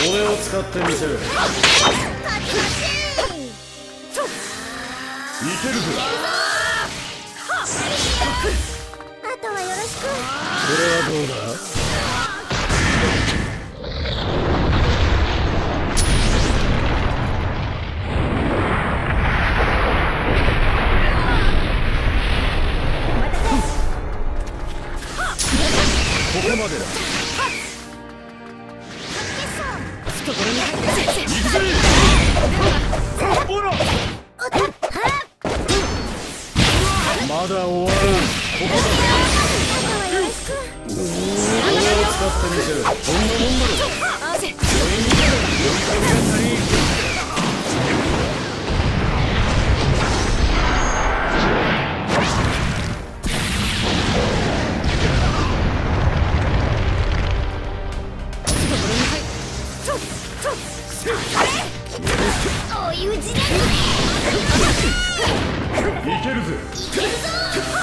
みるか俺を使ってみせる。いけるぜ。あとはよろしくこれはどうだ？ここまでだ。を使ってみせるこんなもんだろ合わせお湯じだいけるぜ。い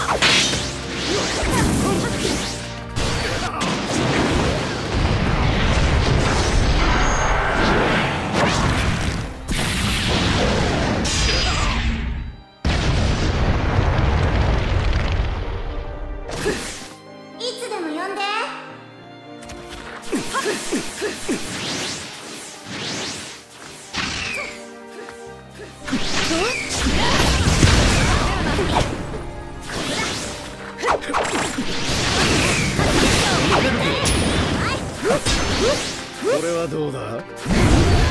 これはどうだ？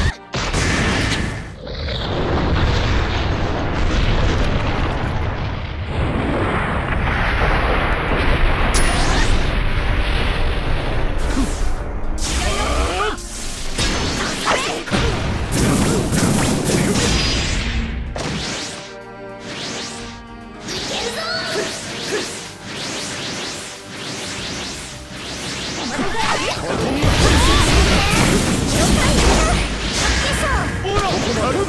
いける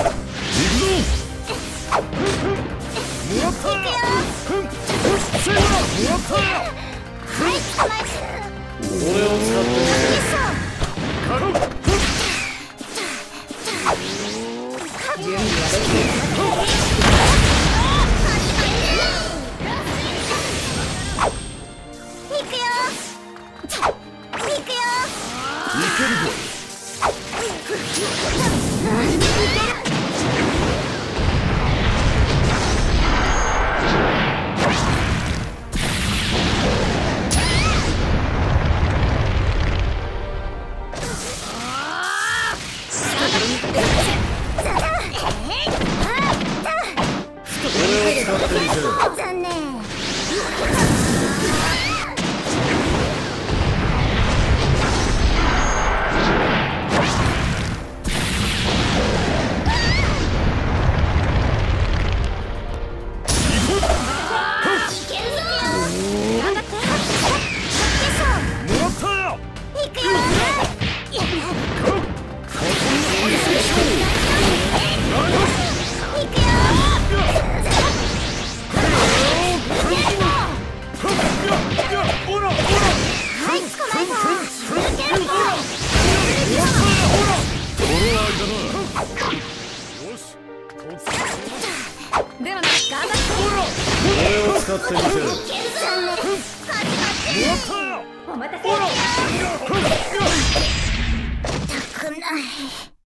ぞ残念使ってみせ。るお待たせ。たくない